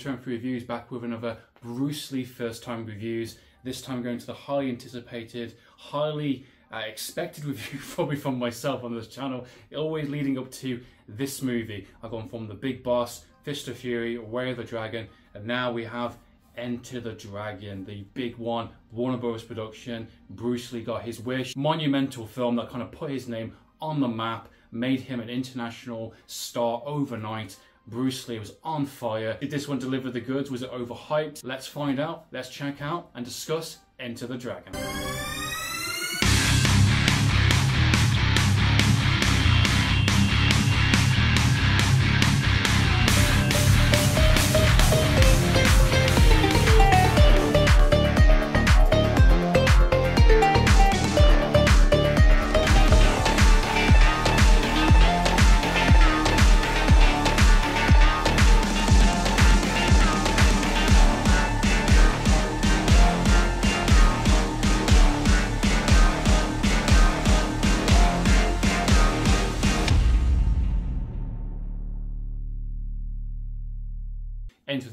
For Reviews back with another Bruce Lee first time reviews. This time going to the highly anticipated, highly uh, expected review probably from myself on this channel, always leading up to this movie. I've gone from The Big Boss, Fist of Fury, Way of the Dragon, and now we have Enter the Dragon, the big one, Warner Bros. production. Bruce Lee got his wish. Monumental film that kind of put his name on the map, made him an international star overnight. Bruce Lee was on fire. Did this one deliver the goods? Was it overhyped? Let's find out. Let's check out and discuss Enter the Dragon.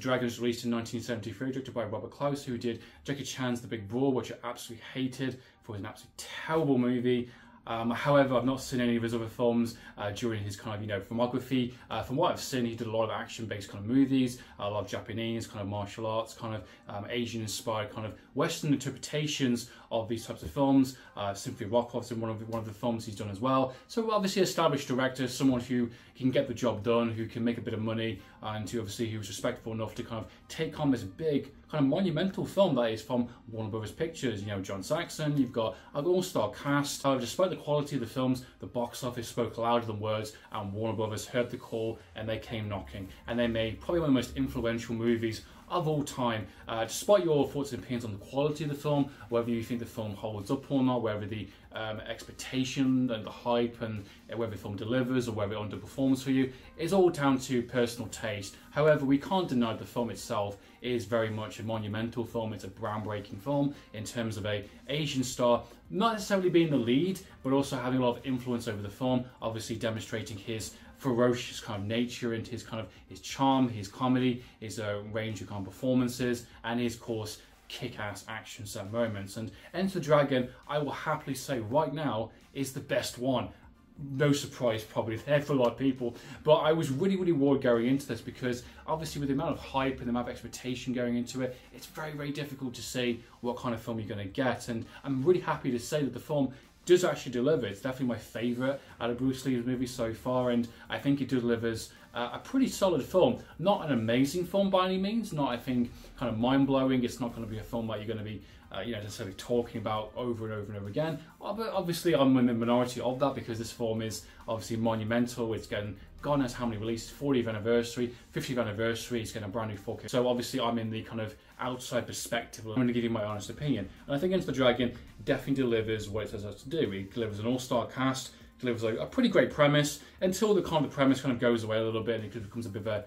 Enter the Dragon was released in 1973, directed by Robert Clouse, who did Jackie Chan's The Big Brawl, which I absolutely hated. For an absolutely terrible movie. Um, however, I've not seen any of his other films uh, during his kind of, you know, filmography. Uh, from what I've seen, he did a lot of action-based kind of movies, a lot of Japanese kind of martial arts, kind of um, Asian-inspired kind of Western interpretations of these types of films. Uh, Cynthia Rothrock's in one of the, one of the films he's done as well. So obviously, established director, someone who can get the job done, who can make a bit of money, and who obviously he was respectful enough to kind of take on this big kind of monumental film that is from Warner Brothers Pictures. You know, John Saxon, you've got an all-star cast. However, despite the quality of the films, the box office spoke louder than words, and Warner Brothers heard the call and they came knocking. And they made probably one of the most influential movies of all time. Uh, despite your thoughts and opinions on the quality of the film, whether you think the film holds up or not, whether the um, expectation and the hype and whether the film delivers or whether it underperforms for you, is all down to personal taste. However, we can't deny the film itself is very much a monumental film. It's a groundbreaking film in terms of a Asian star not necessarily being the lead, but also having a lot of influence over the film, obviously demonstrating his ferocious kind of nature and his kind of his charm, his comedy, his uh, range of kind of performances, and his course kick-ass action set moments. And Enter the Dragon, I will happily say right now, is the best one. No surprise probably there for a lot of people, but I was really, really worried going into this because obviously with the amount of hype and the amount of expectation going into it, it's very, very difficult to say what kind of film you're going to get. And I'm really happy to say that the film does actually deliver. It's definitely my favourite out of Bruce Lee's movies so far, and I think it delivers uh, a pretty solid film. Not an amazing film by any means, not I think kind of mind blowing. It's not going to be a film that you're going to be uh, you know necessarily talking about over and over and over again. Uh, but obviously, I'm in the minority of that because this film is obviously monumental. It's getting God knows how many releases, 40th anniversary, 50th anniversary. It's getting a brand new 4K. So obviously, I'm in the kind of outside perspective. I'm going to give you my honest opinion, and I think Enter the Dragon definitely delivers what it says it to do. It delivers an all-star cast delivers a, a, pretty great premise until the kind of the premise kind of goes away a little bit and it becomes a bit of a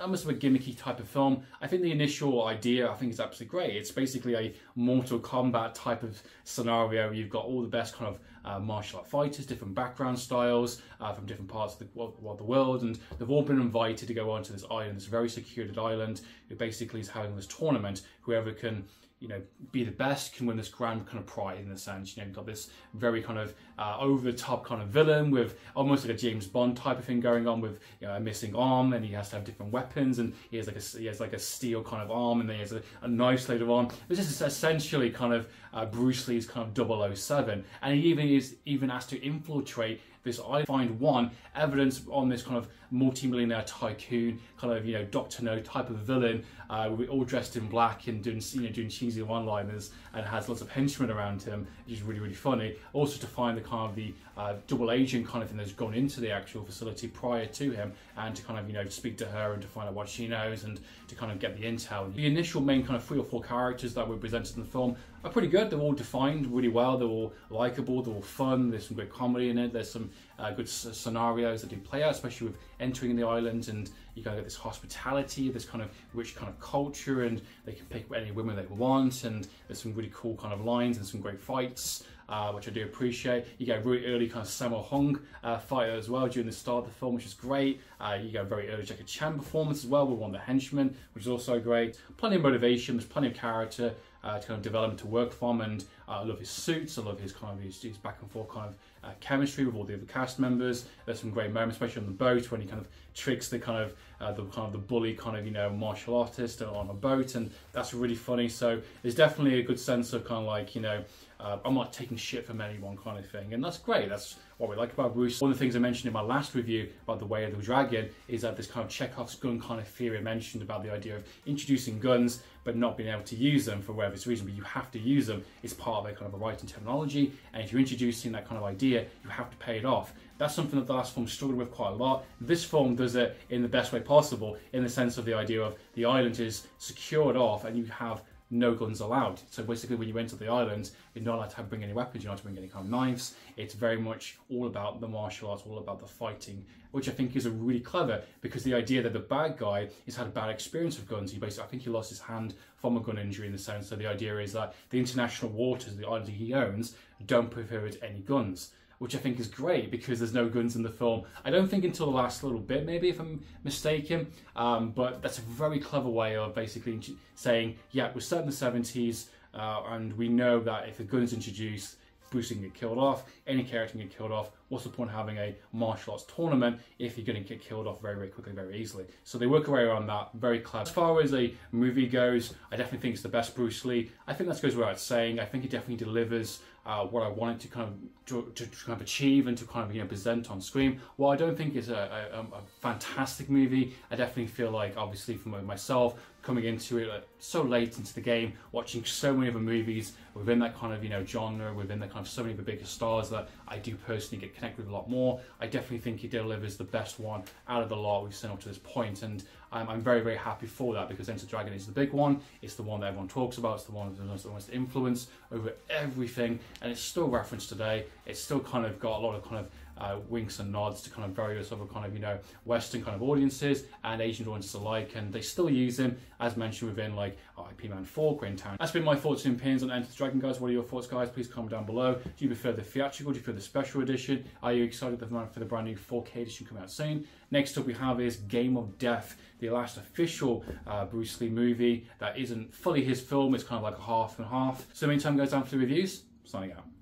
almost of a gimmicky type of film. I think the initial idea I think is absolutely great. It's basically a Mortal Kombat type of scenario. You've got all the best kind of uh, martial art fighters, different background styles uh, from different parts of the, of the world, and they've all been invited to go onto this island, this very secured island. It basically is having this tournament. Whoever can you know, be the best can win this grand kind of pride in a sense. You know, you've got this very kind of uh, over the top kind of villain with almost like a James Bond type of thing going on with you know, a missing arm, and he has to have different weapons, and he has like a he has like a steel kind of arm, and then he has a, a knife later on. This is essentially kind of uh, Bruce Lee's kind of 007, and he even is even asked to infiltrate this I find one evidence on this kind of multi-millionaire tycoon, kind of you know Doctor No type of villain, uh, all dressed in black and doing you know doing cheesy one-liners and has lots of henchmen around him, which is really really funny. Also to find the kind of the uh, double agent kind of thing that's gone into the actual facility prior to him, and to kind of you know speak to her and to find out what she knows and to kind of get the intel. The initial main kind of three or four characters that were presented in the film are pretty good. They're all defined really well. They're all likable. They're all fun. There's some great comedy in it. There's some uh, good scenarios that do play out, especially with entering the island and you kind of get this hospitality, this kind of rich kind of culture, and they can pick any women they want, and there's some really cool kind of lines and some great fights. Uh, which I do appreciate. You get a really early kind of Sammo Hung uh, fight as well during the start of the film, which is great. Uh, you get a very early Jackie Chan performance as well with one of the henchmen, which is also great. Plenty of motivation, there's plenty of character uh, to kind of develop to work from, and uh, I love his suits, I love his kind of his, his back and forth kind of uh, chemistry with all the other cast members. There's some great moments, especially on the boat when he kind of tricks the kind of uh, the kind of the bully kind of you know martial artist on a boat, and that's really funny. So there's definitely a good sense of kind of like you know uh, I'm not taking shit from anyone kind of thing, and that's great. That's what we like about Bruce. One of the things I mentioned in my last review about The Way of the Dragon is that this kind of Chekhov's gun kind of theory mentioned about the idea of introducing guns but not being able to use them for whatever reason, but you have to use them is part of a kind of a writing terminology. And if you're introducing that kind of idea, you have to pay it off. That's something that the last film struggled with quite a lot. This film does it in the best way possible, in the sense of the idea of the island is secured off and you have no guns allowed. So basically, when you enter the island, you're not allowed to bring any weapons, you're not to bring any kind of knives. It's very much all about the martial arts, all about the fighting, which I think is a really clever because the idea that the bad guy has had a bad experience with guns. He basically, I think he lost his hand from a gun injury in the sense. So the idea is that the international waters, the island he owns, don't prohibit any guns which I think is great because there's no guns in the film. I don't think until the last little bit, maybe if I'm mistaken, um, but that's a very clever way of basically saying, yeah, we're set in the 70s, uh, and we know that if a gun's introduced, Bruce can get killed off, any character can get killed off. What's the point of having a martial arts tournament if you're going to get killed off very, very quickly, very easily? So they work away around that, very clever. As far as a movie goes, I definitely think it's the best Bruce Lee. I think that goes without saying. I think it definitely delivers uh, what I wanted to kind of to, to, kind of achieve and to kind of you know present on screen. While I don't think it's a, a, a fantastic movie, I definitely feel like obviously for myself coming into it like, so late into the game, watching so many other movies within that kind of you know genre, within the kind of so many of the bigger stars that I do personally get connected with a lot more. I definitely think he delivers the best one out of the lot we've seen up to this point, and I'm, I'm very very happy for that because Enter Dragon is the big one. It's the one that everyone talks about. It's the one that has the most influence over everything, and it's still referenced today. It's still kind of got a lot of kind of uh, winks and nods to kind of various other kind of you know Western kind of audiences and Asian audiences alike, and they still use him as mentioned within like Ip Man 4, Green Town. That's been my thoughts and opinions on Enter the Dragon, guys. What are your thoughts, guys? Please comment down below. Do you prefer the theatrical? Do you prefer the special edition? Are you excited for the brand new 4K edition coming out soon? Next up, we have is Game of Death, the last official uh, Bruce Lee movie that isn't fully his film. It's kind of like a half and half. So, meantime, guys, down for the reviews. Signing out.